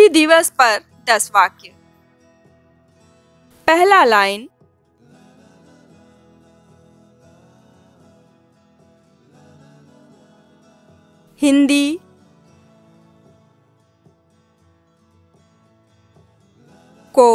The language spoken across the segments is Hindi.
हिंदी दिवस पर दस वाक्य। पहला लाइन हिंदी को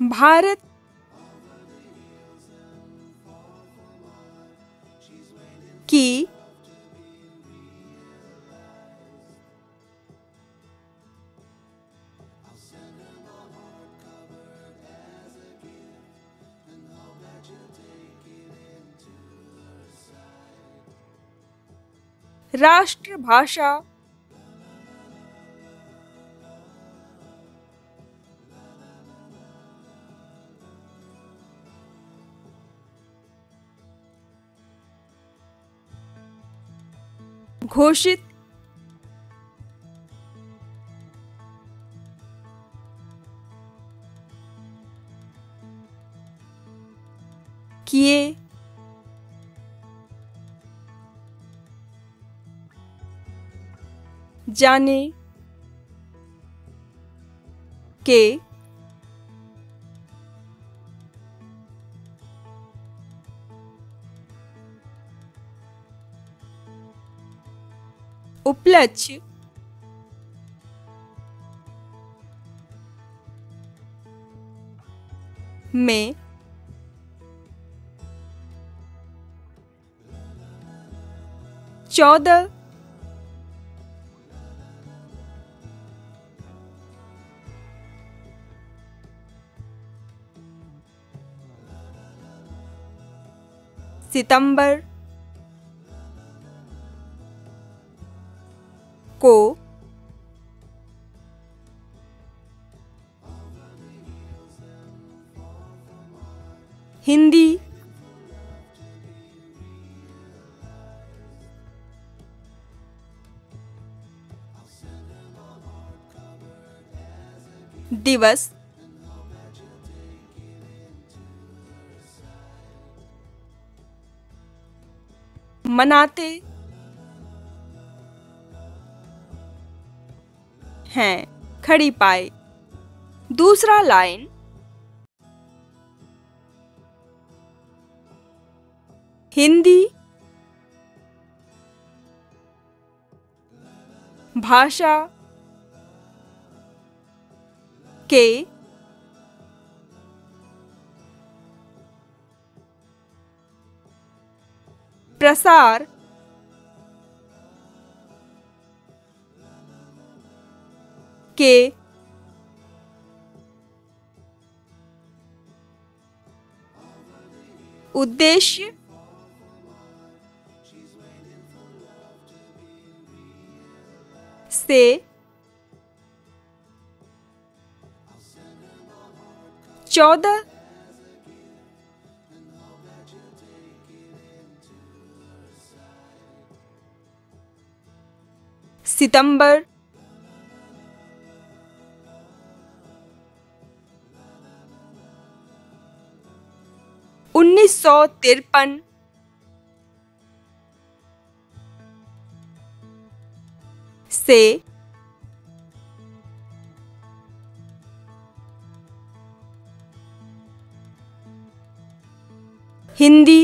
भारत की राष्ट्रभाषा घोषित किए। जाने के उपलक्ष्य में। चौदह। सितंबर। को हिंदी दिवस मनाते हैं। खड़ी पाए दूसरा लाइन। हिंदी। भाषा। के। प्रसार। के उद्देश्य? से। चौदह। सितंबर। उन्नीस सौ तिरपन। से हिंदी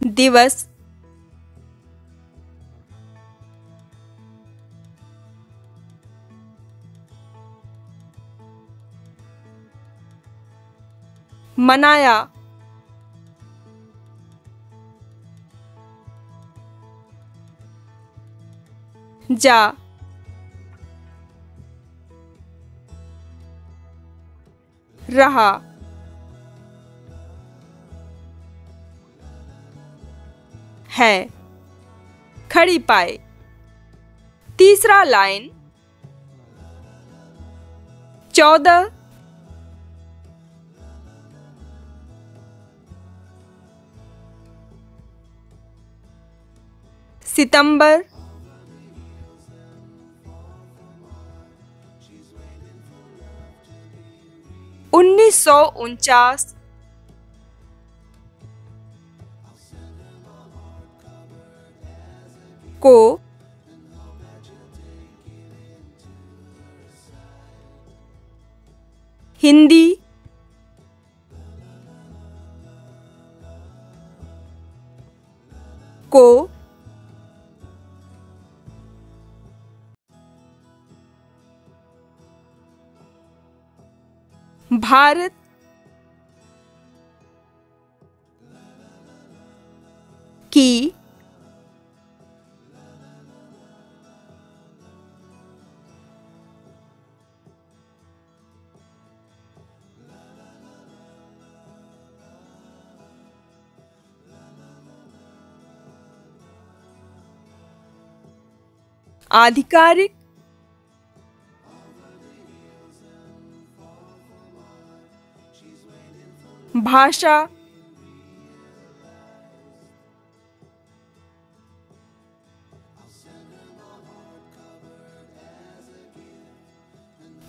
दिवस मनाया। जा। रहा। है। खड़ी पाए। तीसरा लाइन। चौदह। सितंबर। उन्नीस सौ उनचास। को हिंदी भारत। की आधिकारिक भाषा।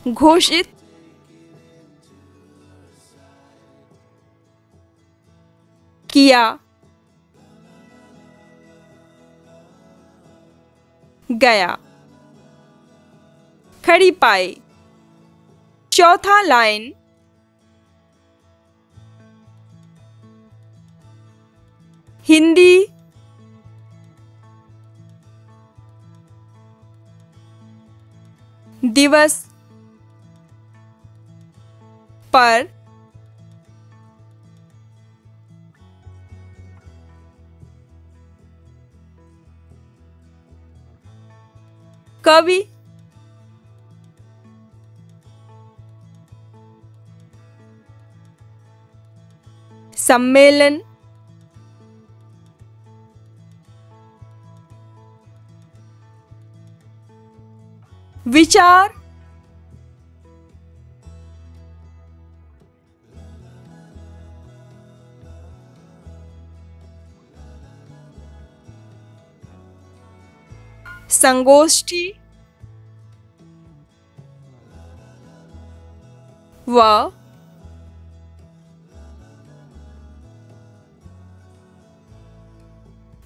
घोषित। किया। गया। खड़ी पाई। चौथा लाइन। हिंदी। दिवस। पर। कवि। सम्मेलन। विचार। संगोष्ठी। व।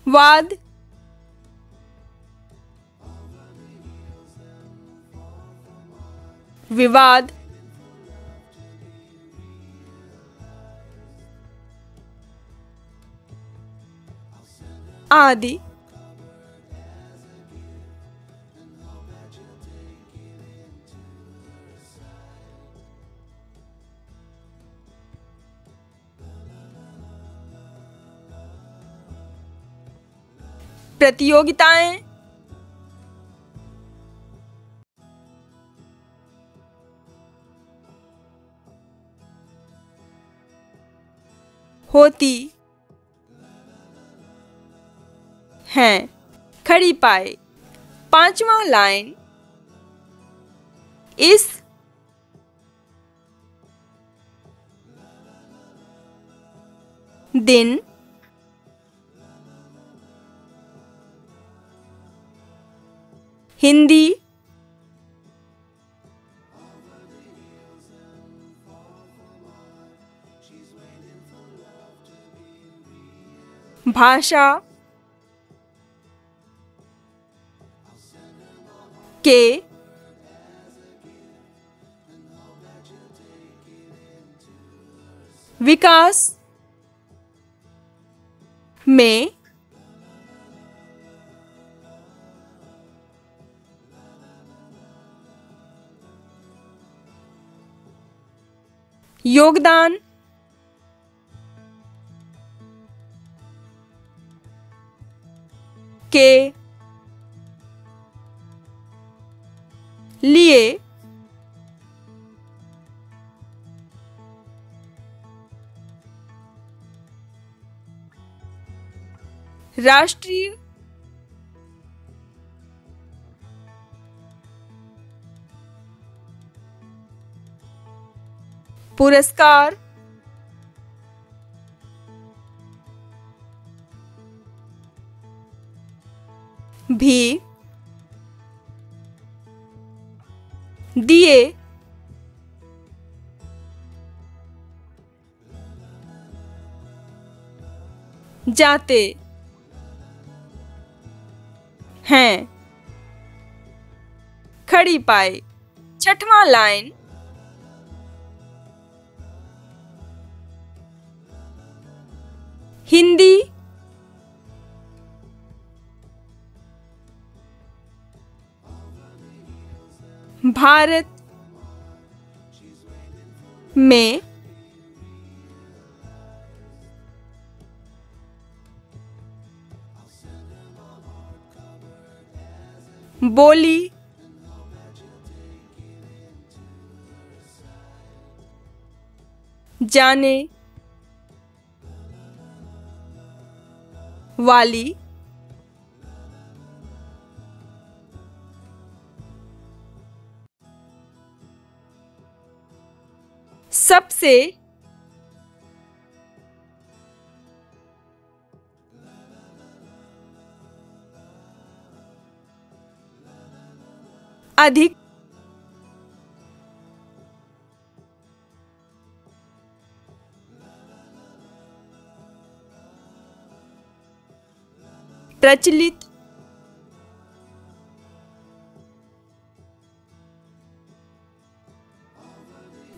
वाद। विवाद। आदि। प्रतियोगिताएँ। होती हैं। खड़ी पाए। पांचवा लाइन। इस दिन हिंदी भाषा के विकास में योगदान के लिए राष्ट्रीय पुरस्कार भी दिए। जाते हैं। खड़ी पाए। छठवां लाइन। भारत में बोली जाने वाली सबसे अधिक प्रचलित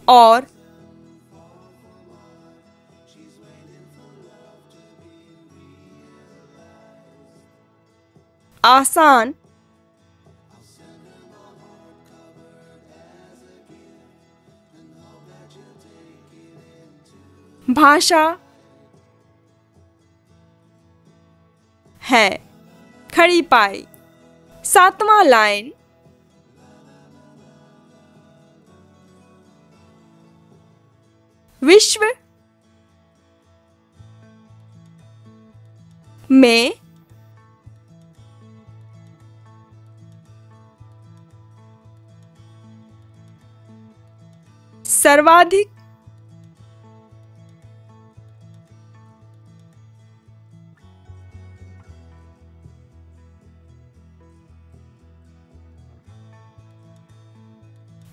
और आसान। भाषा है। खड़ी पाई। सातवां लाइन। विश्व में सर्वाधिक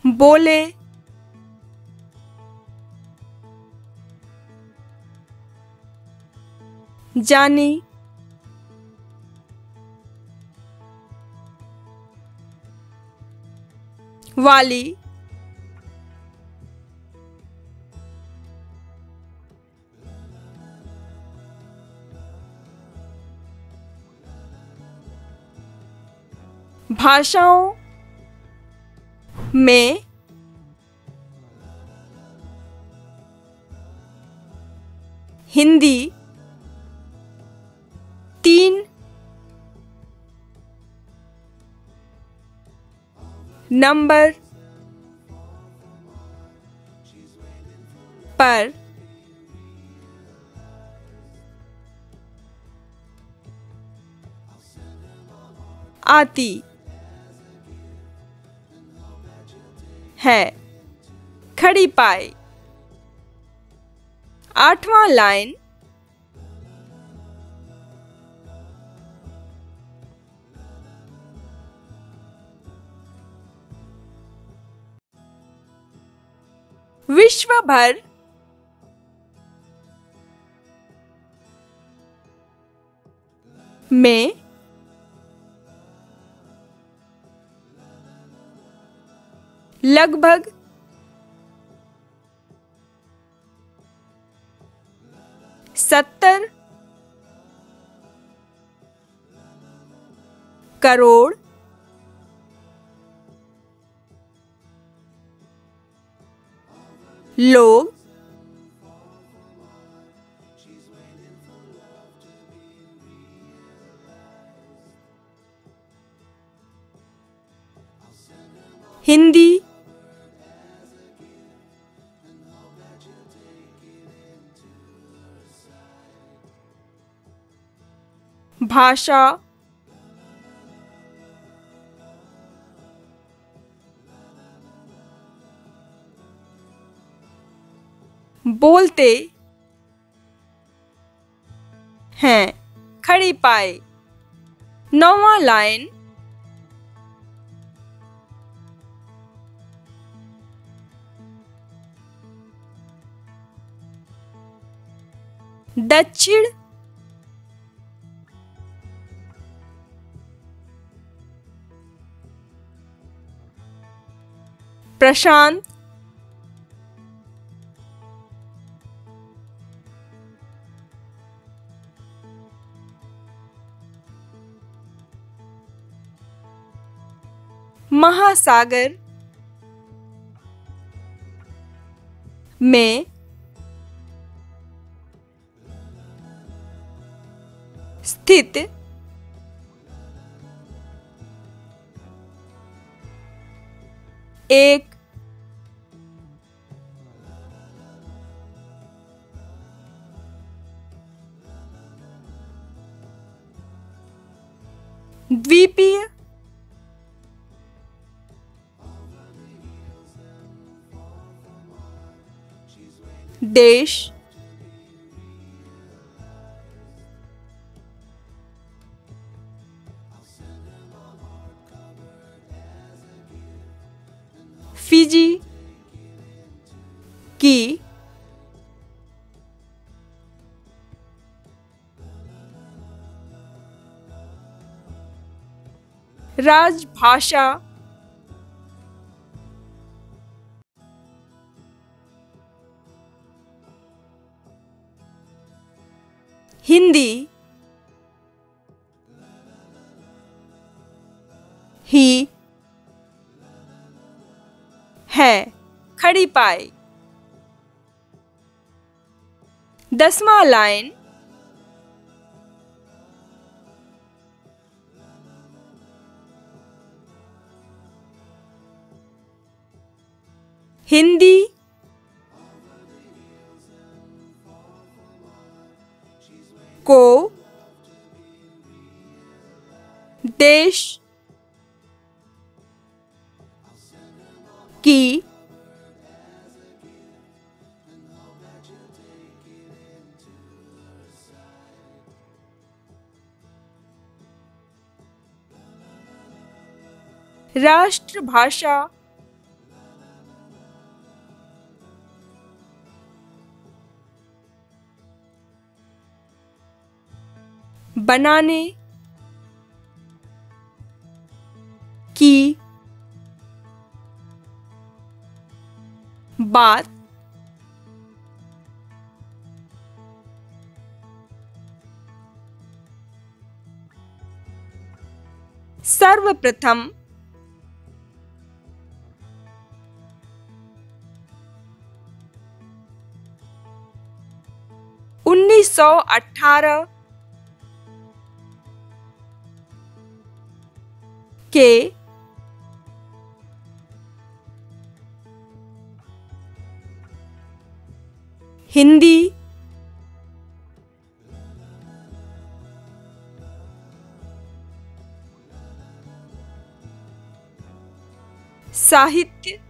बोले। जानी। वाली। भाषाओं में हिंदी तीन नंबर पर आती। है। खड़ी पाई। आठवां लाइन। विश्व भर में लगभग सत्तर करोड़ लोग भाषा। बोलते हैं खड़ी पाए। नौवा लाइन। दक्षिण प्रशांत। महासागर। में। स्थित। एक देश। फिजी की राजभाषा हिंदी। ही है खड़ी पाई। दसवा लाइन। देश की राष्ट्रभाषा बनाने की बात सर्वप्रथम उन्नीस सौ अठारह के हिंदी। साहित्य।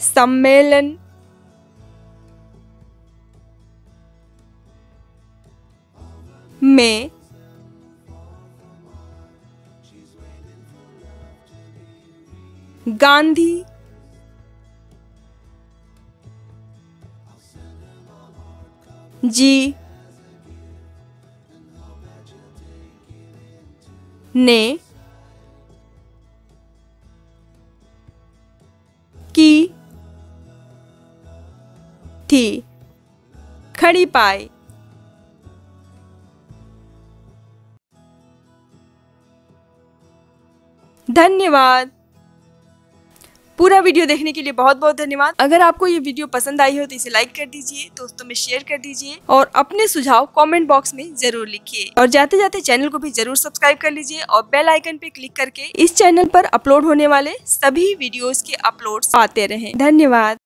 सम्मेलन। गांधी। जी। ने। की। थी। खड़ी पाई धन्यवाद। पूरा वीडियो देखने के लिए बहुत बहुत धन्यवाद। अगर आपको ये वीडियो पसंद आई हो तो इसे लाइक कर दीजिए, दोस्तों में शेयर कर दीजिए और अपने सुझाव कमेंट बॉक्स में ज़रूर लिखिए। और जाते जाते चैनल को भी ज़रूर सब्सक्राइब कर लीजिए और बेल आइकन पे क्लिक करके इस चैनल पर अपलोड होने वाले सभी वीडियोस के अपलोड आते रहे। धन्यवाद।